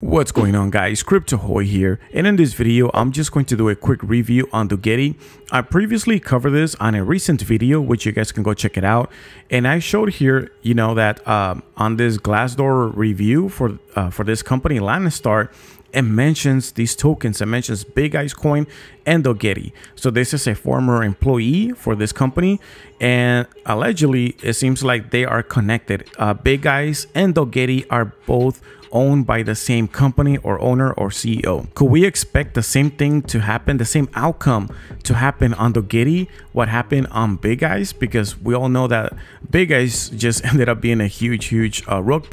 What's going on guys, Crypto Ahoy here, and in this video I'm just going to do a quick review on Dogetti. I previously covered this on a recent video which you guys can go check it out and I showed here, you know, that um, on this Glassdoor review for uh, for this company Lanistar, it mentions these tokens. It mentions Big Eyes Coin and Dogetti. So this is a former employee for this company, and allegedly it seems like they are connected. Uh, Big Eyes and Dogetti are both owned by the same company or owner or CEO. Could we expect the same thing to happen, the same outcome to happen on Dogetti, what happened on Big Eyes? Because we all know that Big Eyes just ended up being a huge, huge uh, rug.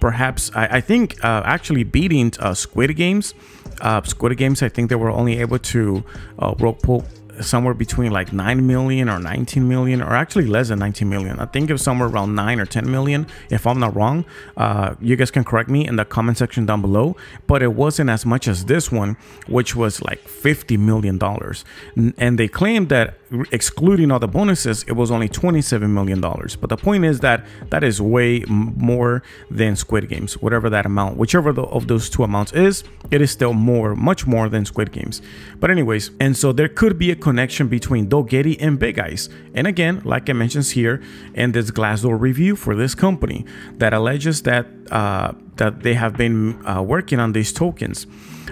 Perhaps, I, I think, uh, actually beating uh, Squid Games. Uh, Squid Games, I think they were only able to uh, rug pull somewhere between like 9 million or 19 million or actually less than 19 million. I think it was somewhere around 9 or 10 million if i'm not wrong. Uh, you guys can correct me in the comment section down below. But it wasn't as much as this one which was like 50 million dollars. And they claimed that excluding all the bonuses it was only 27 million dollars but the point is that that is way more than squid games whatever that amount whichever of those two amounts is it is still more much more than squid games but anyways and so there could be a connection between Dogetti and Big Eyes. And again, like I mentioned here in this Glassdoor review for this company that alleges that uh, that they have been uh, working on these tokens.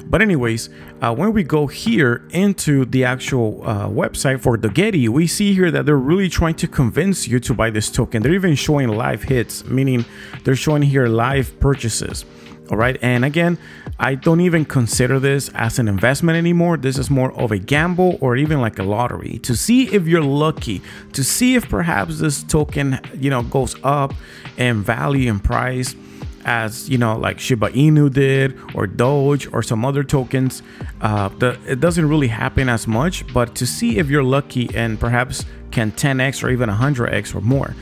But anyways, uh, when we go here into the actual uh, website for Dogetti, we see here that they're really trying to convince you to buy this token. They're even showing live hits, meaning they're showing here live purchases. All right. And again, I don't even consider this as an investment anymore. This is more of a gamble or even like a lottery to see if you're lucky, to see if perhaps this token, you know, goes up in value and price as you know like Shiba Inu did or Doge or some other tokens uh, the, it doesn't really happen as much but to see if you're lucky and perhaps can 10x or even 100x or more.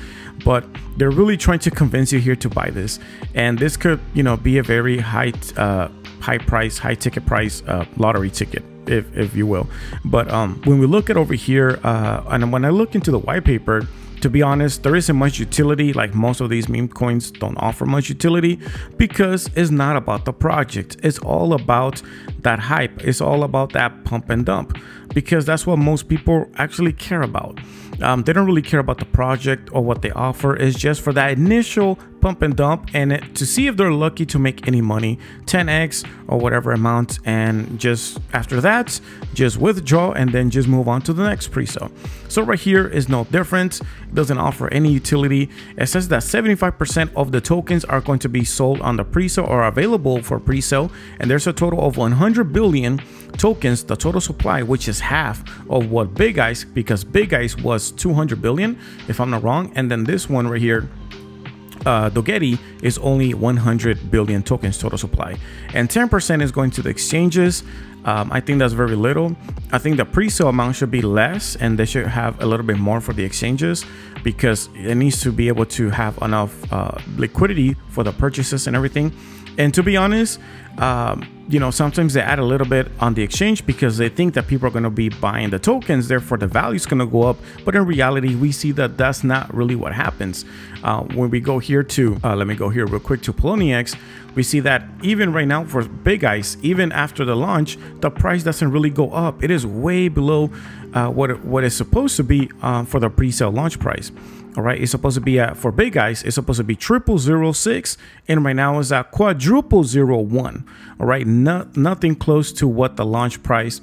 But they're really trying to convince you here to buy this. And this could you know be a very high uh, high price high ticket price uh, lottery ticket if, if you will. But um, when we look at over here uh, and when i look into the white paper to be honest, there isn't much utility, like most of these meme coins don't offer much utility because it's not about the project. It's all about that hype. It's all about that pump and dump because that's what most people actually care about. Um, they don't really care about the project or what they offer. It's just for that initial pump and dump and to see if they're lucky to make any money, 10x or whatever amount. And just after that, just withdraw and then just move on to the next pre-sale. So right here is no different. It doesn't offer any utility. It says that 75% of the tokens are going to be sold on the pre-sale or available for pre-sale. And there's a total of 100 billion tokens, the total supply, which is half of what Big Eyes, because Big Eyes was 200 billion, if I'm not wrong. And then this one right here, uh, Dogetti is only 100 billion tokens total supply, and 10% is going to the exchanges. Um, I think that's very little. I think the pre-sale amount should be less, and they should have a little bit more for the exchanges because it needs to be able to have enough uh, liquidity for the purchases and everything. And to be honest, um, you know, sometimes they add a little bit on the exchange because they think that people are going to be buying the tokens, therefore the value is going to go up. But in reality, we see that that's not really what happens. Uh, when we go here to, uh, let me go here real quick to Poloniex, we see that even right now for Big Eyes, even after the launch, the price doesn't really go up. It is way below uh, what what is supposed to be uh, for the pre-sale launch price. All right, it's supposed to be at for Big Eyes. It's supposed to be triple zero six, and right now it's at quadruple zero one. All right, not nothing close to what the launch price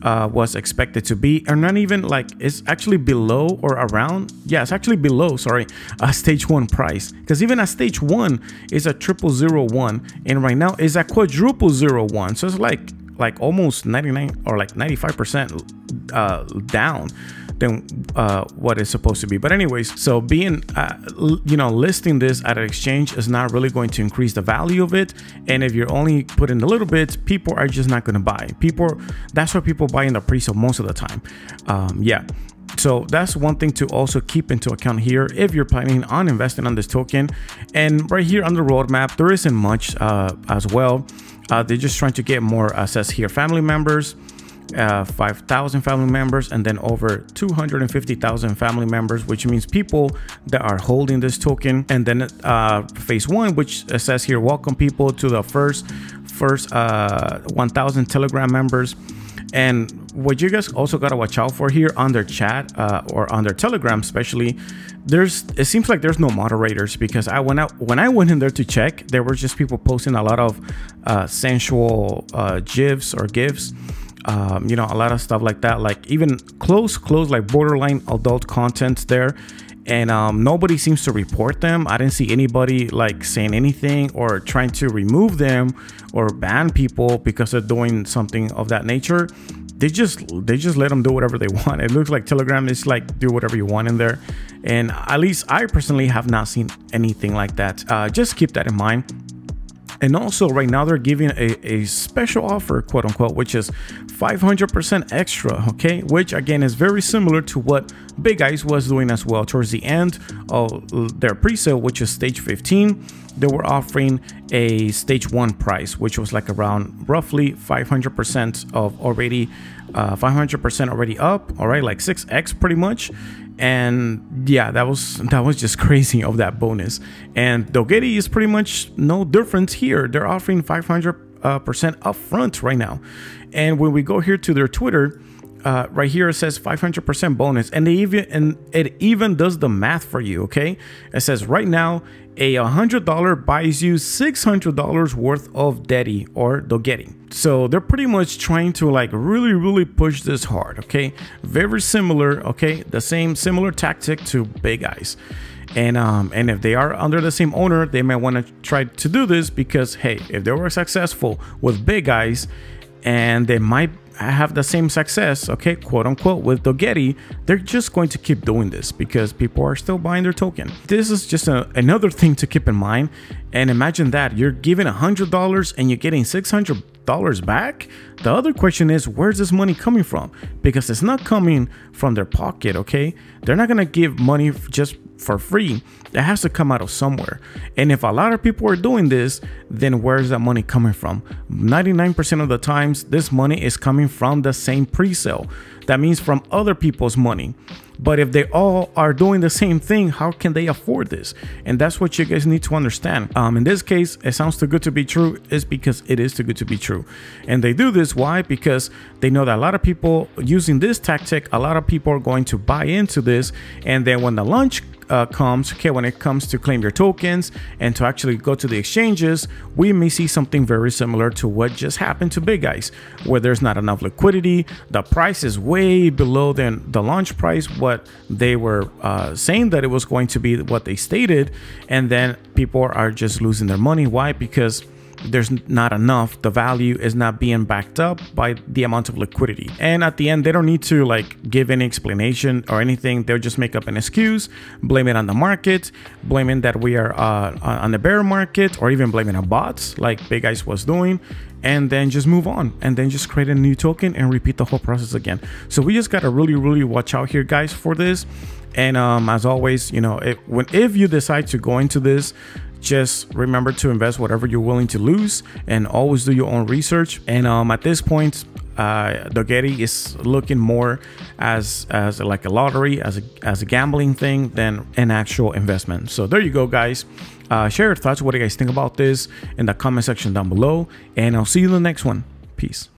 uh, was expected to be, or not even like it's actually below or around. Yeah, it's actually below. Sorry, a stage one price because even at stage one is a triple zero one, and right now is at quadruple zero one. So it's like like almost 99 or like 95 percent uh, down than uh, what it's supposed to be. But anyways, so being, uh, you know, listing this at an exchange is not really going to increase the value of it. And if you're only putting a little bit, people are just not going to buy. People, that's what people buy in the pre-sale most of the time. Um, yeah. So that's one thing to also keep into account here if you're planning on investing on this token. And right here on the roadmap, there isn't much uh, as well. Uh, they're just trying to get more access here. Family members, uh, 5,000 family members, and then over 250,000 family members, which means people that are holding this token. And then uh, phase one, which says here, welcome people to the first first uh, 1,000 Telegram members. And what you guys also gotta watch out for here on their chat uh, or on their Telegram, especially, there's it seems like there's no moderators because I went out when I went in there to check, there were just people posting a lot of uh, sensual uh, gifs or gifs. Um, you know, a lot of stuff like that, like even close, close, like borderline adult content there and um, nobody seems to report them. I didn't see anybody like saying anything or trying to remove them or ban people because they're doing something of that nature. They just they just let them do whatever they want. It looks like Telegram is like do whatever you want in there, and at least I personally have not seen anything like that. Uh, just keep that in mind. And also right now they're giving a, a special offer, quote unquote, which is 500% extra, okay? Which again is very similar to what Big Eyes was doing as well. Towards the end of their pre-sale, which is stage 15, they were offering a stage one price, which was like around roughly 500% of already, 500% uh, already up, all right, like 6x pretty much and yeah that was that was just crazy of that bonus. And Dogetti is pretty much no different here. They're offering 500 uh, percent upfront right now. And when we go here to their twitter uh, right here it says 500% bonus. And they even and it even does the math for you okay? It says right now a $100 buys you $600 worth of Daddy or Dogetti. So they're pretty much trying to like really, really push this hard, okay? Very similar, okay? The same similar tactic to Big eyes. And um, and if they are under the same owner, they might want to try to do this because hey, if they were successful with Big eyes and they might have the same success, okay, quote unquote, with Dogetti, they're just going to keep doing this because people are still buying their token. This is just a, another thing to keep in mind. And imagine that you're giving $100 and you're getting $600 back. The other question is, where's this money coming from? Because it's not coming from their pocket, okay? They're not to give money just for free. that has to come out of somewhere. And if a lot of people are doing this, then where's that money coming from? 99% of the times, this money is coming from the same pre-sale. That means from other people's money. But if they all are doing the same thing, how can they afford this? And that's what you guys need to understand. Um, in this case, it sounds too good to be true, is because it is too good to be true. And they do this, why? Because they know that a lot of people using this tactic, a lot of people are going to buy into this. And then when the launch uh, comes, okay, when it comes to claim your tokens and to actually go to the exchanges, we may see something very similar to what just happened to Big Eyes, where there's not enough liquidity, the price is way below than the launch price, what they were uh, saying that it was going to be, what they stated, and then people are just losing their money. Why? Because there's not enough. The value is not being backed up by the amount of liquidity. And at the end they don't need to like give any explanation or anything. They'll just make up an excuse blame it on the market blaming that we are uh, on the bear market or even blaming a bots like big eyes was doing and then just move on and then just create a new token and repeat the whole process again. So we just got to really really watch out here guys for this. And um, as always you know if, when if you decide to go into this just remember to invest whatever you're willing to lose and always do your own research. And um, at this point, uh, Dogetti is looking more as as like a lottery, as a as a gambling thing than an actual investment. So there you go, guys. Uh, share your thoughts. What do you guys think about this in the comment section down below? And I'll see you in the next one. Peace.